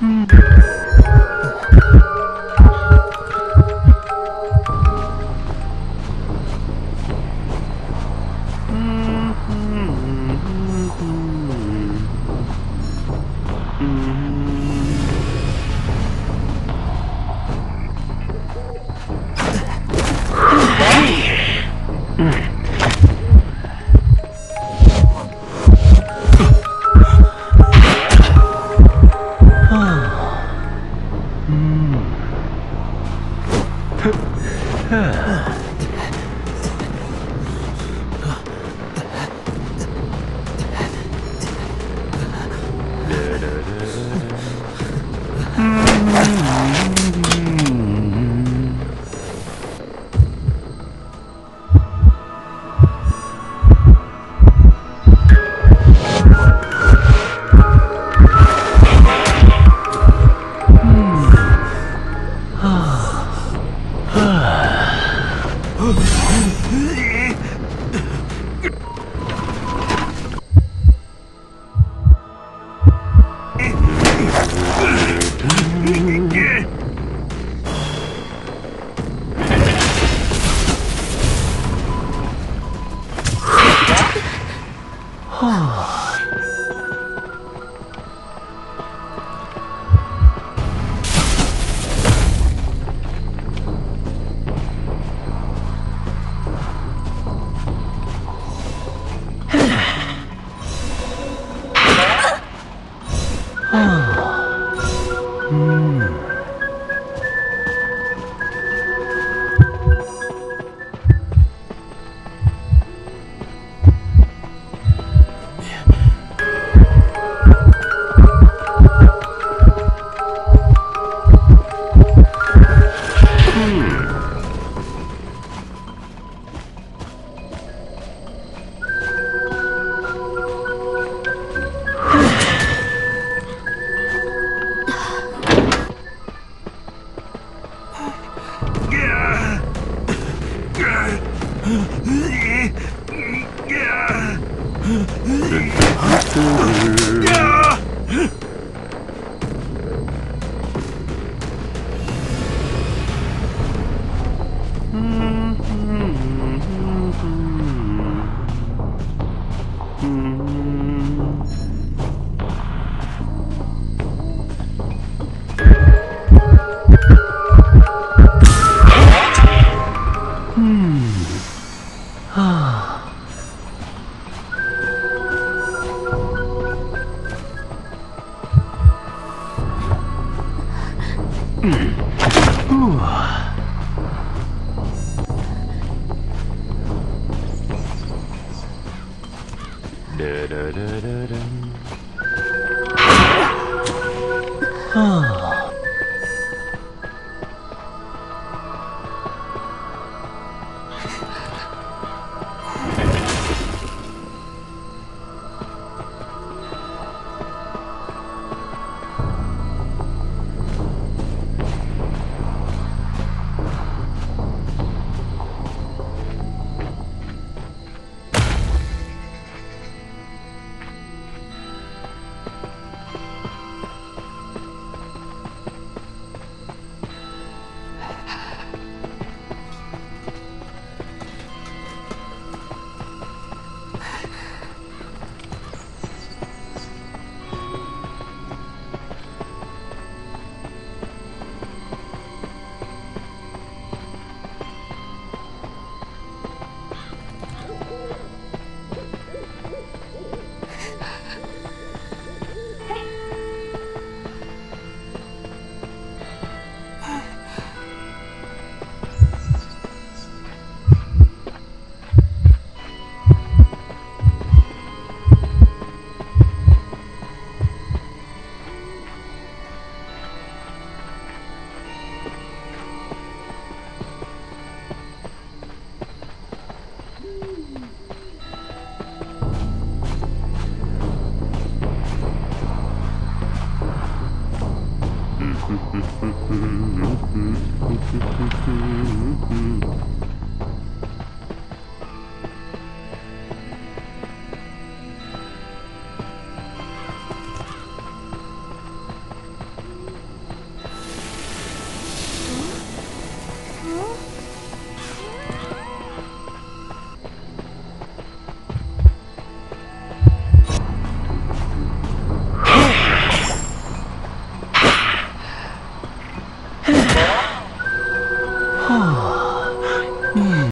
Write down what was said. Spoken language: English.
嗯。啊。Mm-hmm. da, da, da, da, da.